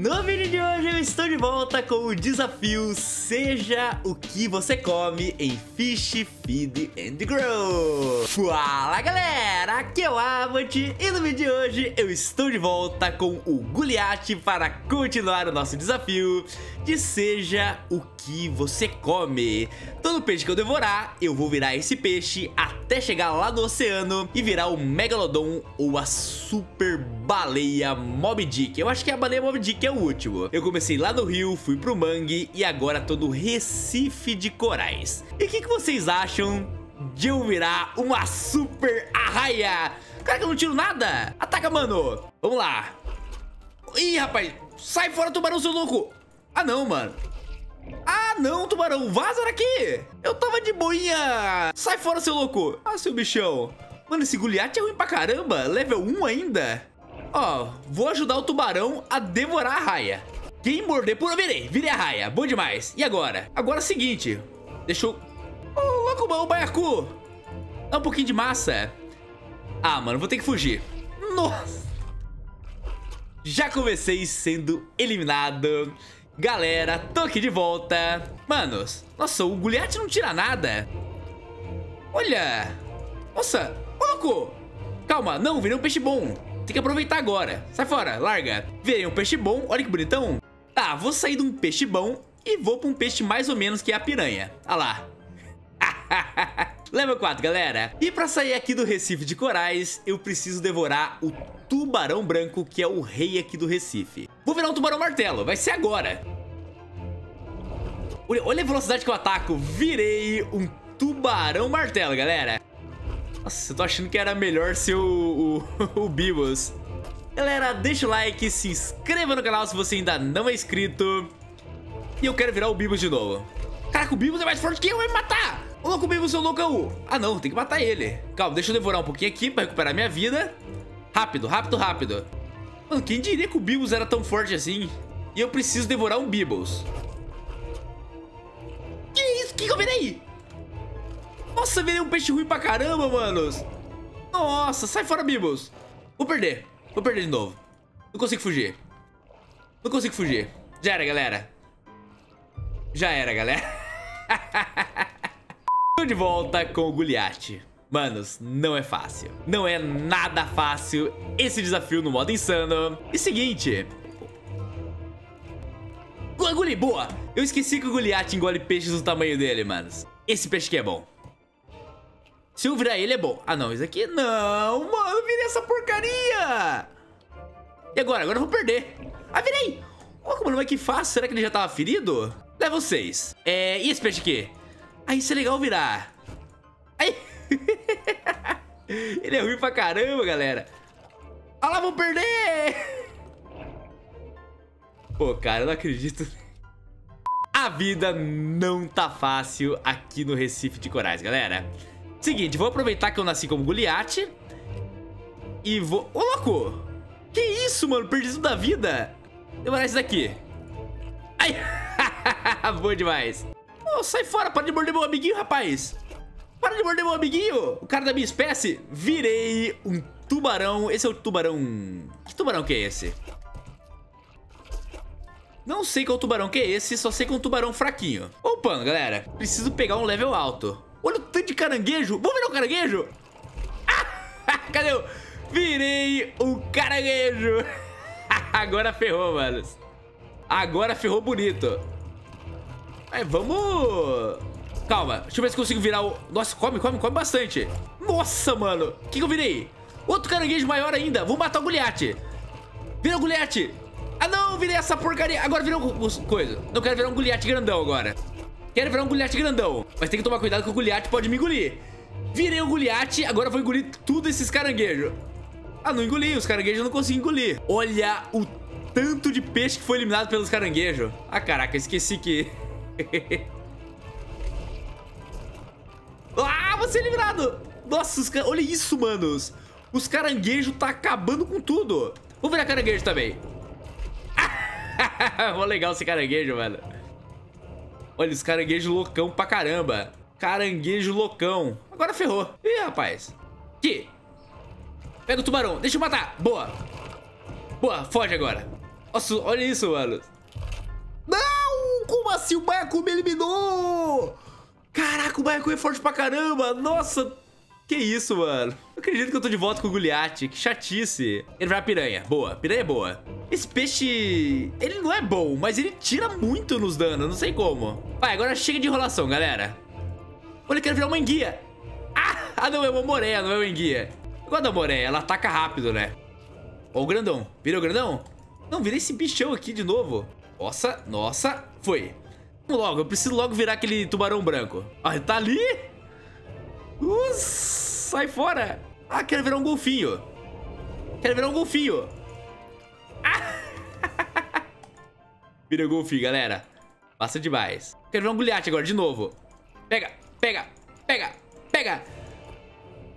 No vídeo de hoje eu estou de volta com o desafio Seja o que você come em Fish, Feed and Grow. Fala galera, aqui é o Avant e no vídeo de hoje eu estou de volta com o Goliath para continuar o nosso desafio de Seja o que você come. Todo peixe que eu devorar, eu vou virar esse peixe até chegar lá no oceano e virar o Megalodon ou a Super Baleia Mob Dick Eu acho que a Baleia Mob Dick é o último. Eu comecei lá no Rio, fui pro Mangue e agora tô no Recife de Corais. E o que, que vocês acham de eu virar uma super arraia? Cara, que eu não tiro nada. Ataca, mano. Vamos lá. Ih, rapaz. Sai fora, tubarão, seu louco. Ah, não, mano. Ah, não, tubarão. Vaza daqui. Eu tava de boinha. Sai fora, seu louco. Ah, seu bichão. Mano, esse Goliath é ruim pra caramba. Level 1 ainda. Ó, vou ajudar o tubarão a devorar a raia. Quem morder por... Virei, virei a raia. Bom demais. E agora? Agora é o seguinte. Deixa eu... Ô, oh, louco, o baiacu. Dá um pouquinho de massa. Ah, mano, vou ter que fugir. Nossa. Já comecei sendo eliminado. Galera, tô aqui de volta. Manos, nossa, o Goliath não tira nada. Olha. Nossa, louco. Calma, não, virei um peixe bom. Tem que aproveitar agora. Sai fora, larga. Virei um peixe bom, olha que bonitão. Tá, vou sair de um peixe bom e vou pra um peixe mais ou menos que é a piranha. Olha lá. Level 4, galera. E pra sair aqui do Recife de Corais, eu preciso devorar o tubarão branco, que é o rei aqui do Recife. Vou virar um tubarão martelo, vai ser agora. Olha a velocidade que eu ataco. Virei um tubarão martelo, galera. Nossa, eu tô achando que era melhor ser o, o, o Bibos. Galera, deixa o like, se inscreva no canal se você ainda não é inscrito. E eu quero virar o Bibos de novo. Caraca, o Bibos é mais forte que eu, vai me matar. Ô, louco, Bibos, seu loucão. Ah, não, tem que matar ele. Calma, deixa eu devorar um pouquinho aqui pra recuperar minha vida. Rápido, rápido, rápido. Mano, quem diria que o Bibos era tão forte assim? E eu preciso devorar um Bibos. Que isso? que, que eu virei? Nossa, virei um peixe ruim pra caramba, manos. Nossa, sai fora, Bibos. Vou perder. Vou perder de novo. Não consigo fugir. Não consigo fugir. Já era, galera. Já era, galera. De volta com o Goliath. Manos, não é fácil. Não é nada fácil esse desafio no modo insano. E seguinte... Engoli, boa! Eu esqueci que o Goliath engole peixes do tamanho dele, manos. Esse peixe aqui é bom. Se eu virar ele é bom. Ah, não. Isso aqui... Não, mano. Virei essa porcaria. E agora? Agora eu vou perder. Ah, virei. Oh, mano, mas que fácil. Será que ele já tava ferido? Level 6. É... E esse peixe aqui? Ah, isso é legal virar. Aí... ele é ruim pra caramba, galera. Ah lá, vou perder. Pô, cara, eu não acredito. A vida não tá fácil aqui no Recife de Corais, galera. Seguinte, vou aproveitar que eu nasci como Goliath. E vou... Ô, louco! Que isso, mano? Perdi tudo da vida. Demorar isso daqui. Ai! Boa demais. Sai fora, para de morder meu amiguinho, rapaz. Para de morder meu amiguinho. O cara da minha espécie. Virei um tubarão. Esse é o tubarão... Que tubarão que é esse? Não sei qual tubarão que é esse, só sei que é um tubarão fraquinho. Opa, galera. Preciso pegar um level alto. Olha o tanto de caranguejo. Vamos virar um caranguejo? Ah, cadê eu? Virei um caranguejo. Agora ferrou, mano. Agora ferrou bonito. É, vamos... Calma, deixa eu ver se consigo virar o... Nossa, come, come, come bastante. Nossa, mano. O que, que eu virei? Outro caranguejo maior ainda. Vou matar o Goliath. Vira o Goliath. Ah, não, virei essa porcaria. Agora virou coisa. Não quero virar um Goliath grandão agora. Quero virar um Goliath grandão. Mas tem que tomar cuidado que o Goliath pode me engolir. Virei o Goliath, agora vou engolir tudo esses caranguejos. Ah, não engoli. Os caranguejos eu não consigo engolir. Olha o tanto de peixe que foi eliminado pelos caranguejos. Ah, caraca, esqueci que... ah, vou ser eliminado. Nossa, os... olha isso, manos. Os caranguejos tá acabando com tudo. Vou virar caranguejo também. Mó legal esse caranguejo, mano. Olha, esse caranguejo loucão pra caramba. Caranguejo loucão. Agora ferrou. Ih, rapaz. Aqui. Pega o tubarão. Deixa eu matar. Boa. Boa, foge agora. Nossa, olha isso, mano. Como assim o Baiacu me eliminou? Caraca, o Baiacu é forte pra caramba. Nossa, que isso, mano. Não acredito que eu tô de volta com o Goliath. Que chatice. Ele vai a piranha. Boa, piranha é boa. Esse peixe, ele não é bom, mas ele tira muito nos danos. Não sei como. Vai, agora chega de enrolação, galera. Olha, ele quer virar uma enguia. Ah, ah, não, é uma moreia, não é uma enguia. Eu gosto da moreia, ela ataca rápido, né? Ó o grandão. Virou o grandão? Não, virei esse bichão aqui de novo. Nossa, nossa, foi. Logo, eu preciso logo virar aquele tubarão branco. Ah, ele tá ali? Uh, sai fora. Ah, quero virar um golfinho. Quero virar um golfinho. Ah. Vira um golfinho, galera. Passa demais. Quero virar um goliath agora, de novo. Pega, pega, pega, pega.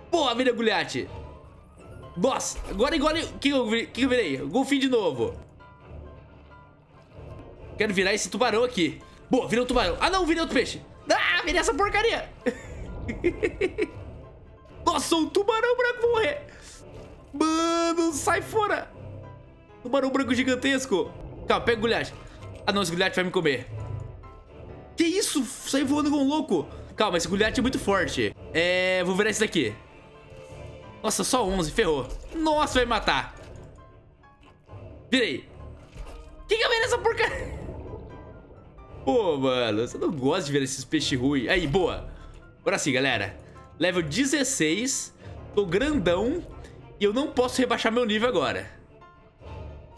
Boa, vira goliath. Nossa, agora igual... O que que eu virei? Golfinho de novo. Quero virar esse tubarão aqui. Boa, virei um tubarão. Ah, não, virei outro peixe. Ah, virei essa porcaria. Nossa, um tubarão branco morrer. Mano, sai fora. Tubarão branco gigantesco. Calma, pega o gulhate. Ah, não, esse gulhate vai me comer. Que isso? Sai voando igual um louco. Calma, esse gulhate é muito forte. É, vou virar esse daqui. Nossa, só 11, ferrou. Nossa, vai matar. Virei. Quem que eu virei essa porcaria? Pô, mano, você não gosta de ver esses peixes ruins. Aí, boa. Agora sim, galera. Level 16. Tô grandão. E eu não posso rebaixar meu nível agora.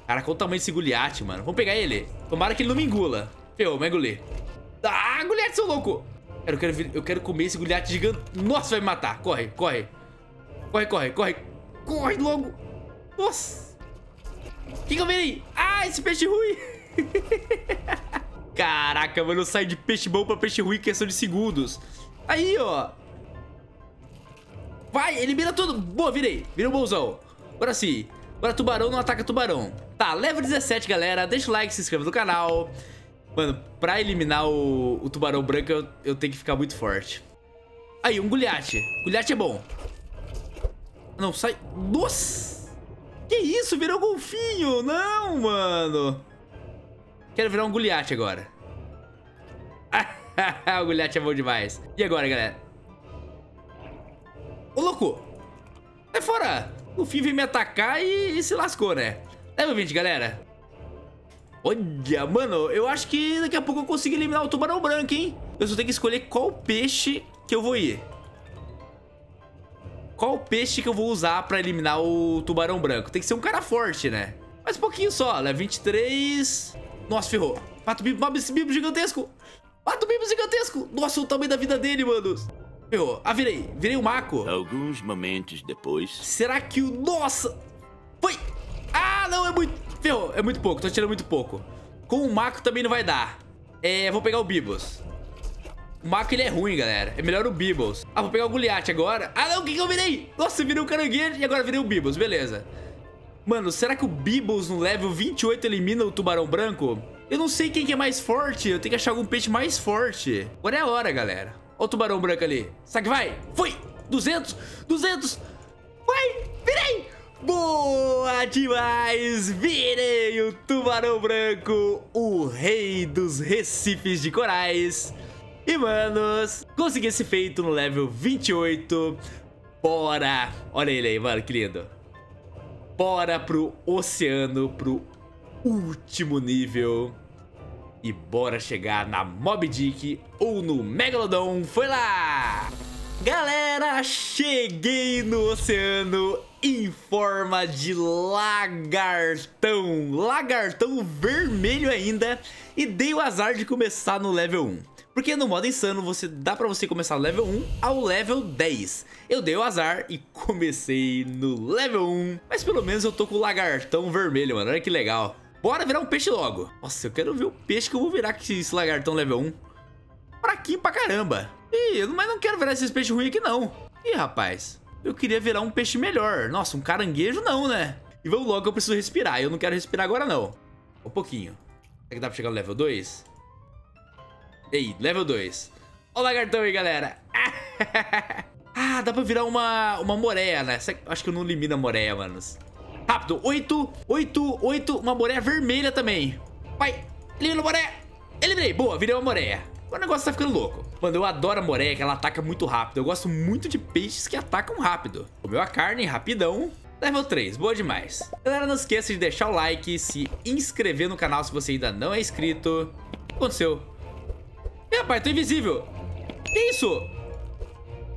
Cara, qual o tamanho desse Goliath, mano? Vamos pegar ele. Tomara que ele não me engula. Ferrou, me engoli. Ah, Goliath, seu louco. Eu quero, eu quero comer esse Goliath gigante. Nossa, vai me matar. Corre, corre. Corre, corre, corre. Corre logo. Nossa. O que, que eu virei? Ah, esse peixe ruim. Caraca, mano, eu saio de peixe bom pra peixe ruim em questão de segundos. Aí, ó. Vai, elimina tudo. Boa, virei. Virei o bolsão. Agora sim. Agora tubarão não ataca tubarão. Tá, level 17, galera. Deixa o like, se inscreva no canal. Mano, pra eliminar o, o tubarão branco, eu, eu, tenho que ficar muito forte. Aí, um Goliath. Goliath é bom. Não, sai... Nossa! Que isso? Virou golfinho. Não, mano. Quero virar um Goliath agora. o Goliath é bom demais. E agora, galera? Ô, louco! Sai fora! O fim veio me atacar e, e se lascou, né? Level 20, galera. Olha, mano, eu acho que daqui a pouco eu consigo eliminar o tubarão branco, hein? Eu só tenho que escolher qual peixe que eu vou ir. Qual peixe que eu vou usar pra eliminar o tubarão branco? Tem que ser um cara forte, né? Mas um pouquinho só, level 23... Nossa, ferrou. Mata o bibo, mata esse bibo gigantesco. Mata o bibo gigantesco. Nossa, o tamanho da vida dele, mano. Ferrou. Ah, virei. Virei o Mako. Alguns momentos depois... Será que o... Nossa. Foi. Ah, não, é muito... Ferrou. É muito pouco. Tô tirando muito pouco. Com o Mako também não vai dar. É, vou pegar o Bibos. O Mako, ele é ruim, galera. É melhor o Bibbles. Ah, vou pegar o Goliath agora. Ah, não, o que que eu virei? Nossa, eu virei o caranguejo e agora virei o Bibbles. Beleza. Mano, será que o Bibbles no level 28 elimina o tubarão branco? Eu não sei quem que é mais forte. Eu tenho que achar algum peixe mais forte. Agora é a hora, galera. Olha o tubarão branco ali. Sabe que vai? Foi! 200! 200! Vai! Virei! Boa demais! Virei o tubarão branco, o rei dos recifes de corais. E, manos, consegui esse feito no level 28. Bora! Olha ele aí, mano, que lindo. Bora pro oceano, pro último nível. E bora chegar na Mob Dick ou no Megalodon. Foi lá! Galera, cheguei no oceano em forma de lagartão. Lagartão vermelho ainda. E dei o azar de começar no level 1. Porque no modo insano você dá pra você começar level 1 ao level 10. Eu dei o azar e comecei no level 1. Mas pelo menos eu tô com o lagartão vermelho, mano. Olha que legal. Bora virar um peixe logo. Nossa, eu quero ver o peixe que eu vou virar com esse lagartão level 1. Fraquinho pra caramba. Ih, mas não quero virar esses peixes ruins aqui não. Ih, rapaz. Eu queria virar um peixe melhor. Nossa, um caranguejo não, né? E vamos logo, eu preciso respirar. Eu não quero respirar agora não. Um pouquinho. Será que dá pra chegar no level 2? Ei, level 2. Ó o lagartão aí, galera. ah, dá pra virar uma, uma moreia, né? Acho que eu não elimino a moreia, manos. Rápido. Oito, oito, oito. Uma moreia vermelha também. Vai. Elimina a moreia. Eliminei. Boa, virei uma moreia. O negócio tá ficando louco. Mano, eu adoro a moreia, que ela ataca muito rápido. Eu gosto muito de peixes que atacam rápido. Comeu a carne rapidão. Level 3, boa demais. Galera, não esqueça de deixar o like, se inscrever no canal se você ainda não é inscrito. O que aconteceu? Ih, rapaz, tô invisível. Que isso?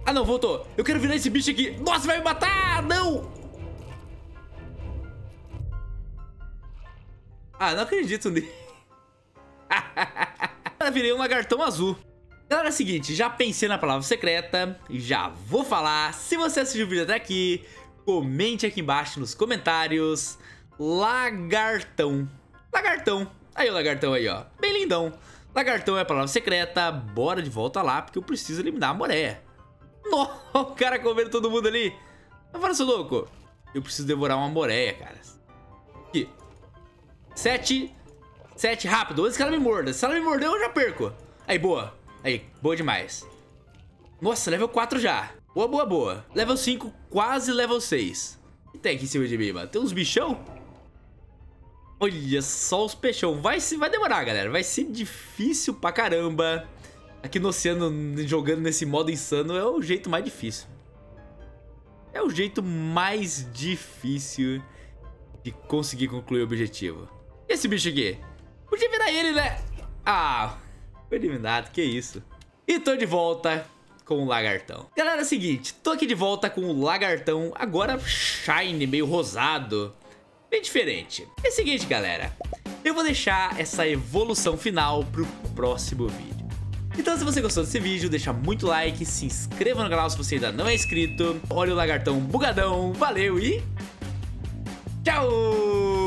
Ah, não, voltou. Eu quero virar esse bicho aqui. Nossa, vai me matar! Não! Ah, não acredito nele. Virei um lagartão azul. Galera, é o seguinte, já pensei na palavra secreta, já vou falar. Se você assistiu o vídeo até aqui, comente aqui embaixo nos comentários. Lagartão. Lagartão. Aí o lagartão aí, ó. Bem lindão. Lagartão é a palavra secreta. Bora de volta lá, porque eu preciso eliminar a Moré. Nossa, o cara comendo todo mundo ali. Não fala, seu louco. Eu preciso devorar uma moreia, cara. Aqui. Sete. Sete, rápido. Antes que ela me morda. Se ela me morder, eu já perco. Aí, boa. Aí, boa demais. Nossa, level 4 já. Boa, boa, boa. Level 5, quase level 6. O que tem aqui em cima de mim, mano? Tem uns bichão? Olha só os peixão. Vai, vai demorar, galera. Vai ser difícil pra caramba. Aqui no oceano, jogando nesse modo insano, é o jeito mais difícil. É o jeito mais difícil de conseguir concluir o objetivo. E esse bicho aqui? Podia virar ele, né? Ah, foi eliminado, que isso. E tô de volta com o lagartão. Galera, é o seguinte, tô aqui de volta com o lagartão, agora shine, meio rosado. Bem diferente. É o seguinte, galera, eu vou deixar essa evolução final pro próximo vídeo. Então se você gostou desse vídeo, deixa muito like, se inscreva no canal se você ainda não é inscrito. Olha o lagartão bugadão, valeu e... Tchau!